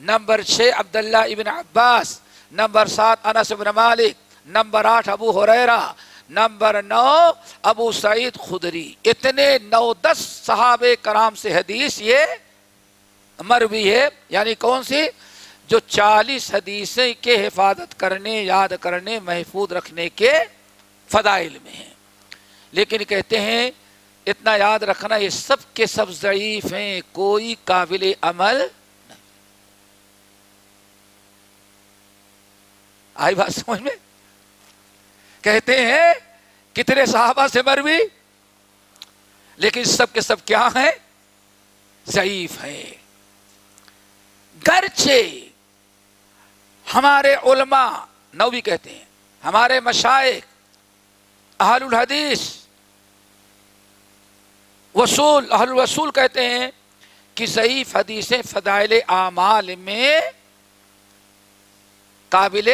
B: نمبر چھ، عبداللہ ابن عباس۔ نمبر سات، انس بن مالک۔ نمبر آٹھ، ابو حریرہ نمبر نو، ابو سعید خدری۔ اتنے نو، دس صحابہ کرام سے حدیث یہ مروی ہے یعنی کون سی؟ جو چالیس حدیثیں کے حفاظت کرنے، یاد کرنے، محفوظ رکھنے کے فضائل میں ہیں۔ لیکن کہتے ہیں، اتنا یاد رکھنا، یہ سب کے سب ضعیف ہیں، کوئی قابل عمل نہیں۔ آئی بات سمجھ میں؟ کہتے ہیں، کتنے صحابہ سے مروی؟ لیکن سب کے سب کیا ہیں؟ ضعیف ہیں۔ گرچہ ہمارے علماء نوی کہتے ہیں، ہمارے مشائق، اہل الحدیث، وصول، اہل الوصول کہتے ہیں کہ ضعیف حدیثیں فضائل اعمال میں قابل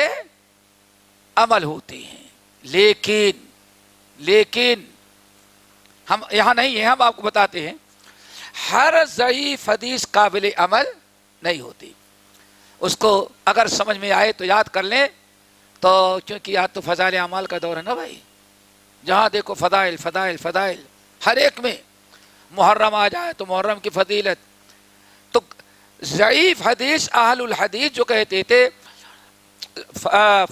B: عمل ہوتی ہیں۔ لیکن لیکن، ہم یہاں نہیں ہیں، ہم آپ کو بتاتے ہیں، ہر ضعیف حدیث قابل عمل نہیں ہوتی۔ اس کو اگر سمجھ میں آئے تو یاد کر لیں۔ تو کیونکہ یاد تو فضائل اعمال کا دور ہے نا بھائی۔ جہاں دیکھو فضائل فضائل فضائل۔ ہر ایک میں محرم آ جائے تو محرم کی فضیلت۔ تو ضعیف حدیث اہل الحدیث جو کہتے تھے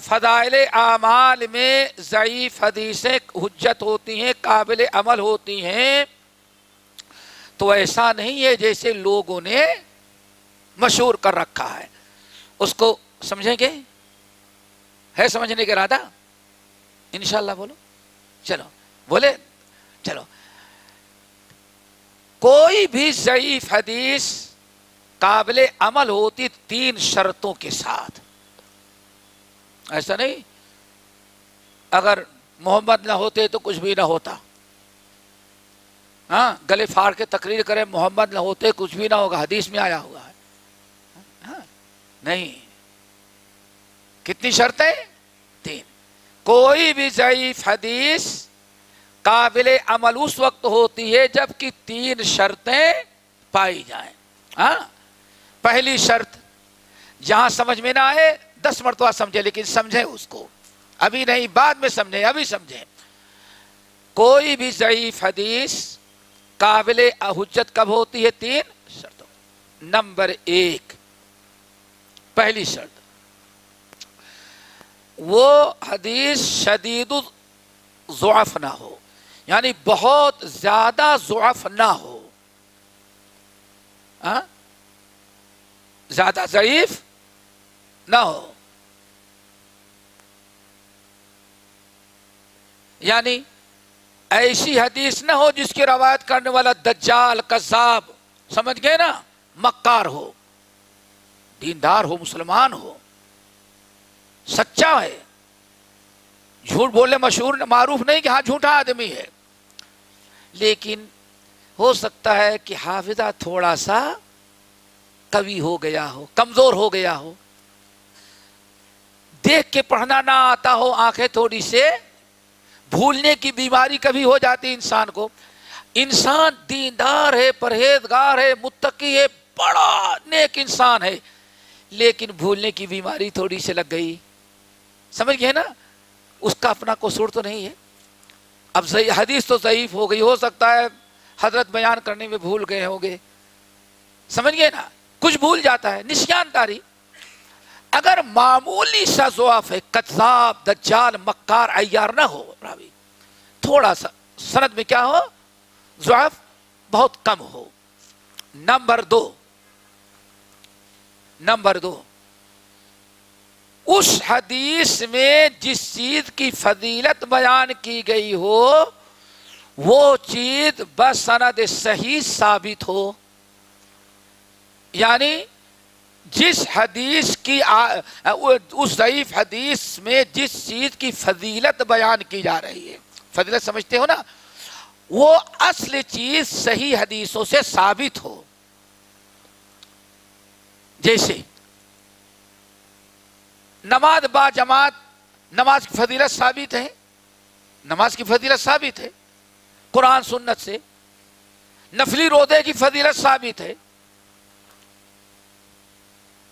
B: فضائل اعمال میں ضعیف حدیثیں حجت ہوتی ہیں، قابل عمل ہوتی ہیں۔ تو ایسا نہیں ہے جیسے لوگوں نے مشہور کر رکھا ہے۔ اس کو سمجھیں گے؟ ہے سمجھنے کا ارادہ؟ انشاءاللہ بولو۔ چلو، بولے۔ چلو۔ کوئی بھی ضعیف حدیث قابل عمل ہوتی تین شرطوں کے ساتھ۔ ایسا نہیں؟ اگر محمد نہ ہوتے تو کچھ بھی نہ ہوتا۔ ہاں گلے پھاڑ کے تقریر کرے محمد نہ ہوتے، کچھ بھی نہ ہوگا، حدیث میں آیا ہوا ہے۔ ہاں نہیں۔ کتنی شرطیں؟ تین۔ کوئی بھی ضعیف حدیث قابل عمل اس وقت ہوتی ہے جبکہ تین شرطیں پائی جائیں۔ ہاں پہلی شرط، جہاں سمجھ میں نہ آئے دس مرتبہ سمجھے، لیکن سمجھے اس کو۔ ابھی نہیں، بعد میں سمجھے، ابھی سمجھے۔ کوئی بھی ضعیف حدیث قابل حجت کب ہوتی ہے؟ تین شرطوں۔ نمبر ایک، پہلی شرط، وہ حدیث شدید ضعف نہ ہو یعنی بہت زیادہ ضعف نہ ہو۔ ہاں؟ زیادہ ضعیف نہ ہو یعنی ایسی حدیث نہ ہو جس کی روایت کرنے والا دجال قذاب سمجھ گئے نا؟ مکار ہو، دیندار ہو، مسلمان ہو، سچا ہے۔ جھوٹ بولے مشہور، معروف نہیں کہ ہاں جھوٹا آدمی ہے۔ لیکن ہو سکتا ہے کہ حافظہ تھوڑا سا کبھی ہو گیا ہو، کمزور ہو گیا ہو۔ دیکھ کے پڑھنا نہ آتا ہو، آنکھیں تھوڑی سے بھولنے کی بیماری کبھی ہو جاتی انسان کو۔ انسان دیندار ہے، پرہیزگار ہے، متقی ہے، بڑا نیک انسان ہے، لیکن بھولنے کی بیماری تھوڑی سی لگ گئی۔ سمجھ گئے نا؟ اس کا اپنا قصور تو نہیں ہے۔ اب حدیث تو ضعیف ہو گئی، ہو سکتا ہے حضرت بیان کرنے میں بھول گئے ہوں گے۔ سمجھ گئے نا؟ کچھ بھول جاتا ہے نشان داری اگر معمولی سا ضعف ہے کتاب دجال، مکار ایار نہ ہو، راوی، تھوڑا سا سند میں کیا ہو؟ ضعف بہت کم ہو۔ نمبر دو نمبر دو، اس حدیث میں جس چیز کی فضیلت بیان کی گئی ہو، وہ چیز بس صحیح ثابت ہو۔ یعنی جس حدیث کی اس ضعیف حدیث میں جس چیز کی فضیلت بیان کی جا رہی ہے، فضیلت سمجھتے ہو نا؟ وہ اصل چیز صحیح حدیثوں سے ثابت ہو۔ جیسے نماز با جماعت نماز کی فضیلت ثابت ہے، نماز کی فضیلت ثابت ہے، قرآن سنت سے، نفلی روزے کی فضیلت ثابت ہے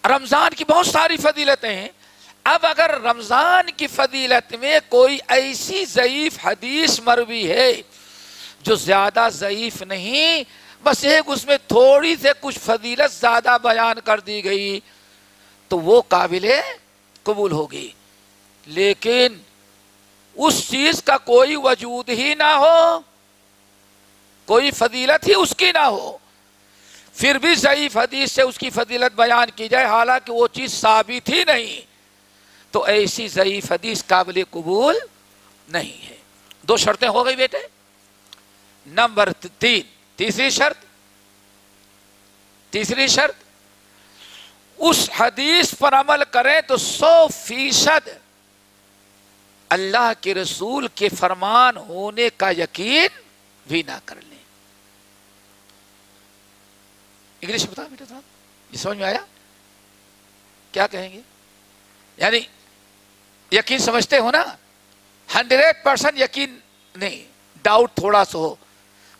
B: رمضان کی بہت ساری فضیلتیں ہیں۔ اب اگر رمضان کی فضیلت میں کوئی ایسی ضعیف حدیث مروی ہے جو زیادہ ضعیف نہیں، بس ایک اس میں تھوڑی سے کچھ فضیلت زیادہ بیان کر دی گئی، تو وہ قابل قبول ہوگی۔ لیکن اس چیز کا کوئی وجود ہی نہ ہو، کوئی فضیلت ہی اس کی نہ ہو۔ پھر بھی ضعیف حدیث سے اس کی فضیلت بیان کی جائے، حالانکہ وہ چیز ثابت ہی نہیں۔ تو ایسی ضعیف حدیث قابل قبول نہیں ہے۔ دو شرطیں ہو گئی بیٹے۔ نمبر تین، تیسری شرط تیسری شرط، اس حدیث پر عمل کریں تو سو فیصد اللہ کے رسول کے فرمان ہونے کا یقین بھی نہ کر لیں۔ انگلش بتا بیٹا صاحب۔ یہ سمجھ میں آیا؟ کیا کہیں گے؟ یعنی یقین سمجھتے ہو نا؟ ہنڈریڈ پرسینٹ یقین نہیں۔ ڈاؤٹ تھوڑا سا ہو۔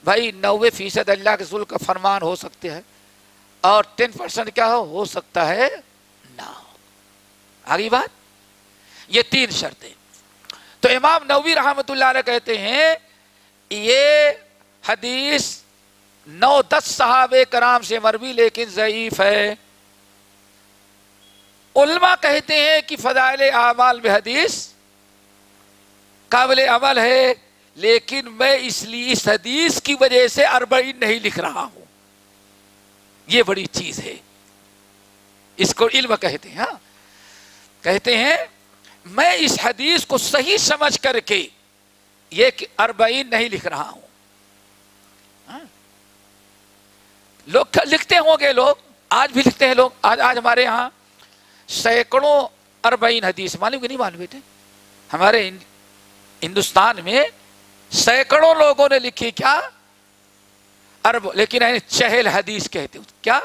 B: بھائی، نوے فیصد اللہ کے رسول کا فرمان ہو سکتے ہیں۔ اور ٹین پرسینٹ کیا ہو؟ ہو سکتا ہے نہ آگی بات؟ یہ تین شرطیں۔ تو امام نوی رحمت اللہ علیہ کہتے ہیں، یہ حدیث نو دس صحابہ کرام سے مروی لیکن ضعیف ہے۔ علماء کہتے ہیں کہ فضائل اعمال میں حدیث قابل عمل ہے، لیکن میں اس لیے اس حدیث کی وجہ سے اربعین نہیں لکھ رہا ہوں۔ یہ بڑی چیز ہے۔ اس کو علم کہتے ہیں ہاں۔ کہتے ہیں، میں اس حدیث کو صحیح سمجھ کر کے یہ اربعین نہیں لکھ رہا ہوں ہاں؟ لوگ لکھتے ہوں گے لوگ، آج بھی لکھتے ہیں لوگ، آج آج ہمارے یہاں سینکڑوں اربعین حدیث، معلوم کہ نہیں معلوم بیٹے؟ ہمارے ہندوستان میں سینکڑوں لوگوں نے لکھی، کیا؟ ارب، لیکن یعنی چہل حدیث کہتے کیا؟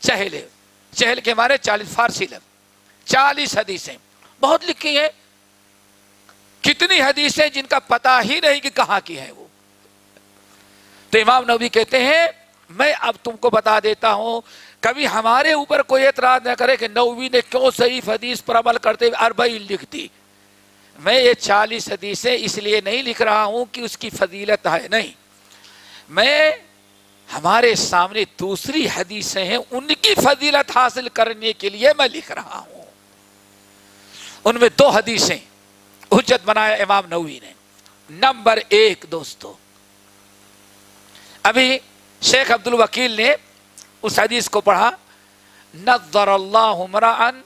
B: چہل چہل کے ہمارے چالیس فارسی لفظ۔ چالیس حدیثیں۔ بہت لکھی ہیں۔ کتنی حدیثیں جن کا پتا ہی نہیں کہ کہاں کی ہیں وہ۔ تو امام نبی کہتے ہیں میں اب تم کو بتا دیتا ہوں، کبھی ہمارے اوپر کوئی اعتراض نہ کرے کہ نووی نے کیوں صحیح حدیث پر عمل کرتے ہوئے اربعین لکھ دی۔ میں یہ چالیس حدیثیں اس لیے نہیں لکھ رہا ہوں کہ اس کی فضیلت ہے نہیں۔ میں ہمارے سامنے دوسری حدیثیں ہیں، ان کی فضیلت حاصل کرنے کے لیے میں لکھ رہا ہوں۔ ان میں دو حدیثیں حجت بنایا امام نوی نے۔ نمبر ایک دوستو، ابھی شیخ عبد الوکیل نے اس حدیث کو پڑھا، نظر اللہ مران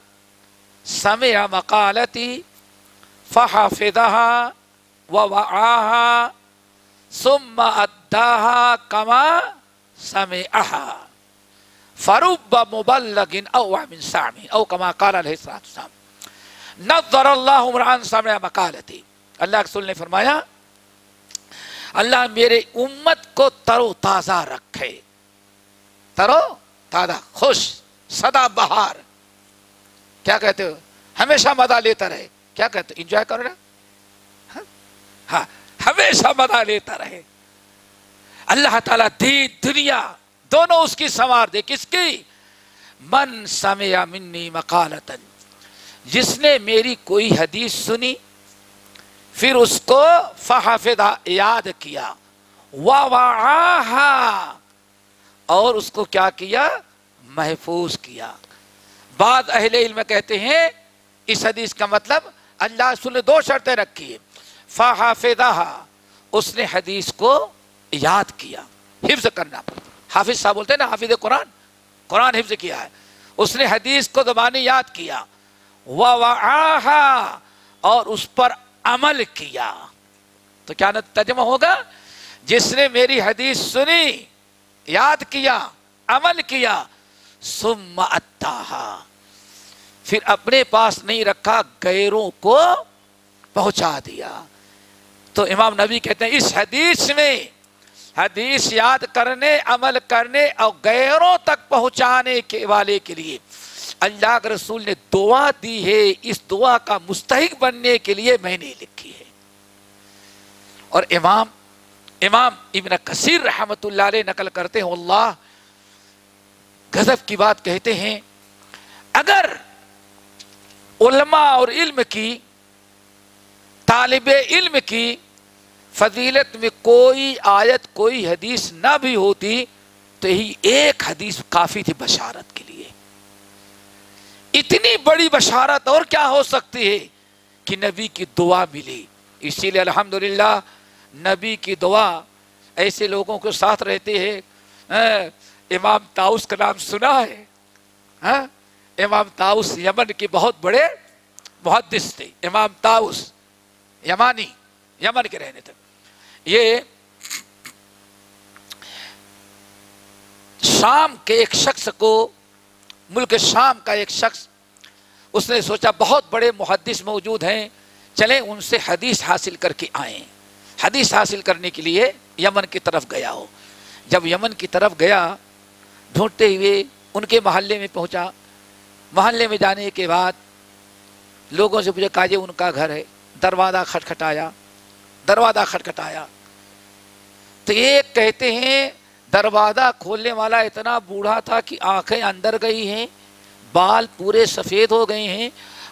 B: سمع مقالتی فحفظها ووعاها ثم اداها كما سمعها فرب مبلغ او من سامع او كما قال عليه الصلاه والسلام. نظر الله مران سمع مقالتی. اللہ رسول نے فرمایا اللہ میرے امت کو ترو تازہ رکھے۔ ترو تازہ، خوش سدا بہار۔ کیا کہتے ہو؟ ہمیشہ مزہ لیتا رہے۔ کیا کہتے انجوائے کرو نا۔ ہاں ہمیشہ مزہ لیتا رہے۔ اللہ تعالیٰ دین، دنیا، دونوں اس کی سنوار دے۔ کس کی؟ من سمیا منی مقالتن جس نے میری کوئی حدیث سنی پھر اس کو فحافظہ یاد کیا۔ اور اس کو کیا کیا؟ محفوظ کیا۔ بعد اہل علم کہتے ہیں، اس حدیث کا مطلب اللہ رسول نے دو شرطیں رکھی فحافظہ اس نے حدیث کو یاد کیا۔ حفظ کرنا۔ حافظ صاحب بولتے ہیں نا، حافظ قرآن۔ قرآن حفظ کیا ہے۔ اس نے حدیث کو زبانی یاد کیا۔ اور اس پر عمل کیا۔ تو کیا ترجمہ ہوگا؟ جس نے میری حدیث سنی، یاد کیا، عمل کیا سم پھر اپنے پاس نہیں رکھا، غیروں کو پہنچا دیا۔ تو امام نبی کہتے ہیں، اس حدیث میں حدیث یاد کرنے، عمل کرنے اور غیروں تک پہنچانے کے والے کے لیے۔ اللہ کے رسول نے دعا دی ہے، اس دعا کا مستحق بننے کے لیے میں نے لکھی ہے۔ اور امام امام ابن کثیر رحمت اللہ علیہ نقل کرتے ہیں، اللہ غضب کی بات کہتے ہیں، اگر علماء اور علم کی، طالب علم کی فضیلت میں کوئی آیت، کوئی حدیث نہ بھی ہوتی، تو یہی ایک حدیث کافی تھی بشارت کے لیے۔ اتنی بڑی بشارت اور کیا ہو سکتی ہے کہ نبی کی دعا ملی؟ اسی لیے الحمدللہ نبی کی دعا ایسے لوگوں کے ساتھ رہتے ہیں امام تاؤس کا نام سنا ہے ہاں امام تاؤس یمن کے بہت بڑے محدث تھے، امام تاؤس یمانی، یمن کے رہنے تھے۔ یہ شام کے ایک شخص کو، ملک شام کا ایک شخص اس نے سوچا بہت بڑے محدث موجود ہیں، چلیں ان سے حدیث حاصل کر کے آئیں۔ حدیث حاصل کرنے کے لیے یمن کی طرف گیا ہو۔ جب یمن کی طرف گیا، ڈھونڈتے ہوئے ان کے محلے میں پہنچا۔ محلے میں جانے کے بعد لوگوں سے پوچھا، کاجے، ان کا گھر ہے؟ دروازہ کھٹکھٹایا۔ دروازہ کھٹکھٹایا۔ تو ایک کہتے ہیں، دروازہ کھولنے والا اتنا بوڑھا تھا کہ آنکھیں اندر گئی ہیں۔ بال پورے سفید ہو گئے ہیں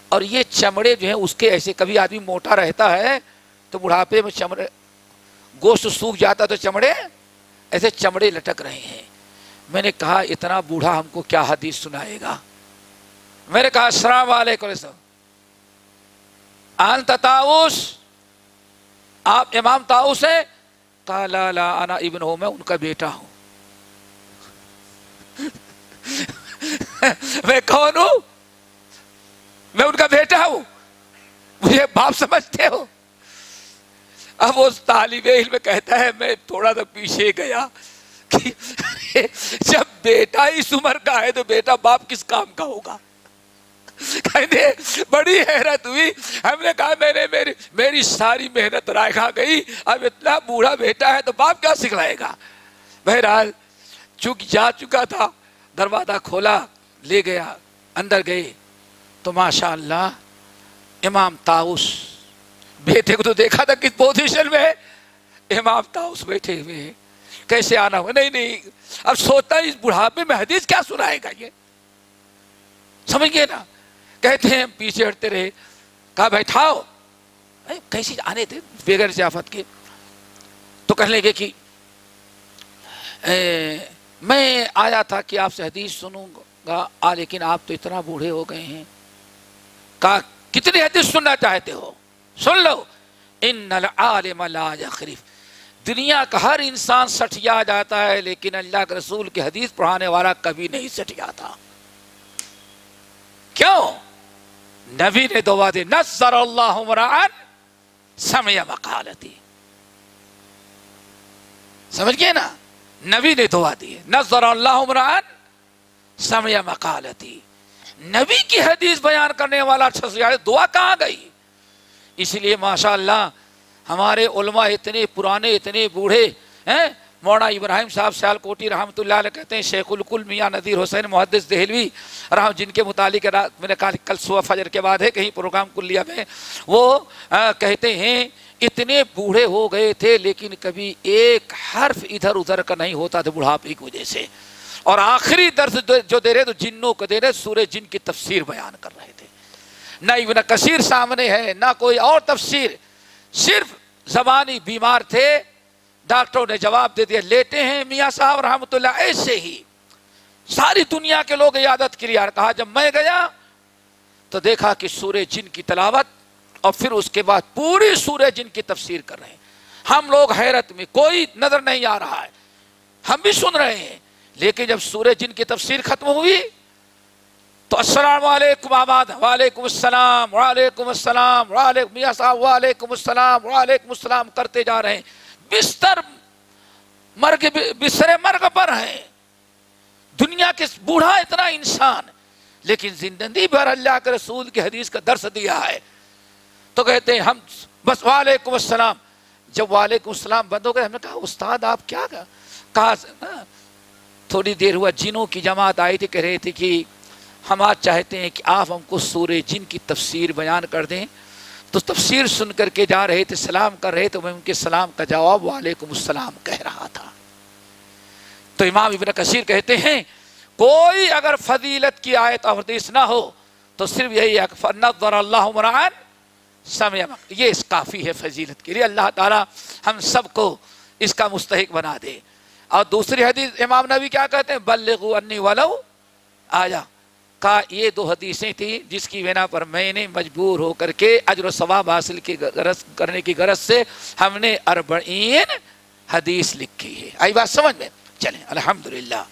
B: اور یہ چمڑے جو ہیں اس کے ایسے کبھی آدمی موٹا رہتا ہے تو بڑھاپے میں چمڑے گوشت سوکھ جاتا تو چمڑے ایسے چمڑے لٹک رہے ہیں۔ میں نے کہا، اتنا بوڑھا ہم کو کیا حدیث سنائے گا؟ میں نے کہا، السلام علیکم۔ انت تاؤس آپ امام تاؤس ہیں؟ کہا لا لا، انا ابن ہوں میں ان کا بیٹا ہوں۔ میں کون ہوں؟ میں ان کا بیٹا ہوں۔ مجھے باپ سمجھتے ہو۔ اب اس طالب علم کہتا ہے، میں تھوڑا سا پیچھے گیا جب بیٹا اس عمر کا ہے تو بیٹا باپ کس کام کا ہوگا؟ بڑی حیرت ہوئی۔ ہم نے کہا، میں نے میری میری ساری محنت رائے کھا گئی۔ اب اتنا بوڑھا بیٹا ہے تو باپ کیا سکھلائے گا؟ بہرحال چک جا چکا تھا دروازہ کھولا، لے گیا، اندر گئے۔ تو ماشاء اللہ امام تاؤس بیٹے کو تو دیکھا تھا کس پوزیشن میں ہے۔ امام تاؤس بیٹھے ہوئے ہیں۔ کیسے آنا ہوا؟ نہیں نہیں۔ اب سوچتا اس بڑھاپے میں حدیث کیا سنائے گا یہ؟ سمجھ گئے نا۔ کہتے ہیں، پیچھے ہٹتے رہے۔ کہا بیٹھاؤ کیسے آنے تھے بغیر ضیافت کے؟ تو کہنے لگے کہ میں آیا تھا کہ آپ سے حدیث سنوں گا۔ آ، لیکن آپ تو اتنا بوڑھے ہو گئے ہیں۔ کہا، کتنی حدیث سننا چاہتے ہو؟ سن لو۔ ان العالم لا یخرف۔ دنیا کا ہر انسان سٹیا جاتا ہے، لیکن اللہ کے رسول کی حدیث پڑھانے والا کبھی نہیں سٹیاتا کیوں؟ نبی نے دعا دی نصر اللہ عمران سمع مقالتی۔ سمجھ گئے نا؟ نبی نے دعا دی نصر اللہ عمران سمع مقالتی. نبی کی حدیث بیان کرنے والا یعنی دعا کہاں گئی؟ اس لیے ماشاء اللہ ہمارے علماء اتنے پرانے، اتنے بوڑھے، ہیں؟ مولانا ابراہیم صاحب سیال کوٹی رحمۃ اللہ علیہ کہتے ہیں، شیخ الکل میاں نذیر حسین محدث دہلوی رحم، جن کے متعلق میں نے کہا کل صبح فجر کے بعد ہے، کہیں پروگرام کلیہ میں وہ کہتے ہیں اتنے بوڑھے ہو گئے تھے، لیکن کبھی ایک حرف ادھر ادھر کا نہیں ہوتا تھا بڑھاپے کی وجہ سے۔ اور آخری درس جو دے رہے تو جنوں کو دے رہے، سورہ جن کی تفسیر بیان کر رہے تھے۔ نہ ابن کثیر سامنے ہے، نہ کوئی اور تفسیر۔ صرف زبانی بیمار تھے۔ ڈاکٹروں نے جواب دے دیا لیتے ہیں میاں صاحب رحمۃ اللہ ایسے ہی۔ ساری دنیا کے لوگ عیادت کے لیے کہا جب میں گیا تو دیکھا کہ سورہ جن کی تلاوت اور پھر اس کے بعد پوری سورہ جن کی تفسیر کر رہے ہیں۔ ہم لوگ حیرت میں، کوئی نظر نہیں آ رہا ہے۔ ہم بھی سن رہے ہیں، لیکن جب سورہ جن کی تفسیر ختم ہوئی، تو السلام علیکم آباد، وعلیکم السلام وعلیکم السلام، وعلیکم، میاں صاحب، وعلیکم السلام وعلیکم السلام کرتے جا رہے ہیں۔ بستر مرگ بستر مرگ پر ہیں۔ دنیا کے بوڑھا اتنا انسان، لیکن زندگی بھر اللہ کے رسول کی حدیث کا درس دیا ہے۔ تو کہتے ہیں ہم بس وعلیکم السلام۔ جب وعلیکم السلام بند ہو گئے، ہم نے کہا، استاد، آپ کیا کہا؟ ہاں، تھوڑی دیر ہوا، جنوں کی جماعت آئی تھی، کہہ رہے تھے کہ ہم آج چاہتے ہیں کہ آپ ہم کو سورہ جن کی تفسیر بیان کر دیں۔ تو تفسیر سن کر کے جا رہے تھے، سلام کر رہے تو میں ان کے سلام کا جواب وعلیکم السلام کہہ رہا تھا۔ تو امام ابن کثیر کہتے ہیں، کوئی اگر فضیلت کی آیت اور حدیث نہ ہو تو صرف یہی ہے کہ اللہ عمران سمع یہ اس کافی ہے فضیلت کے لیے۔ اللہ تعالی ہم سب کو اس کا مستحق بنا دے۔ اور دوسری حدیث امام نبی کیا کہتے ہیں؟ بلغو انی ولو۔ آیا۔ کا یہ دو حدیثیں تھیں جس کی بنا پر میں نے مجبور ہو کر کے اجر و ثواب حاصل کی غرض کرنے کی غرض سے ہم نے اربعین حدیث لکھی ہے۔ آئی بات سمجھ میں؟ چلیں، الحمدللہ۔